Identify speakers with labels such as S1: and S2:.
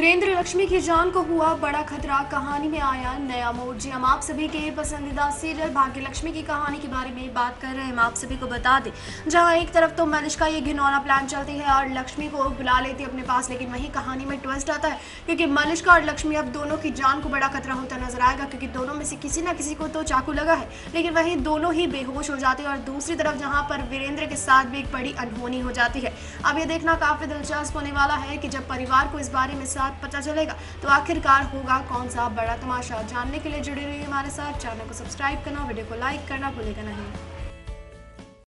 S1: वीरेंद्र लक्ष्मी की जान को हुआ बड़ा खतरा। कहानी में आया नया मोड़। जी, हम आप सभी के पसंदीदा सीरियल भाग्य लक्ष्मी की कहानी के बारे में बात कर रहे हैं। हम आप सभी को बता दें, जहाँ एक तरफ़ तो मलिश का ये घिनौना प्लान चलती है और लक्ष्मी को बुला लेती है अपने पास, लेकिन वहीं कहानी में ट्विस्ट आता है, क्योंकि मलिश्का और लक्ष्मी अब दोनों की जान को बड़ा खतरा होता नज़र आएगा, क्योंकि दोनों में से किसी ना किसी को तो चाकू लगा है। लेकिन वहीं दोनों ही बेहोश हो जाते हैं और दूसरी तरफ़ जहाँ पर वीरेंद्र के साथ भी एक बड़ी अनहोनी हो जाती है। अब ये देखना काफ़ी दिलचस्प होने वाला है कि जब परिवार को इस बारे में साथ पता चलेगा। तो आखिरकार होगा कौन सा बड़ा तमाशा? जानने के लिए जुड़े रहिए हमारे साथ। चैनल को सब्सक्राइब करना, वीडियो को लाइक करना भूलेगा नहीं।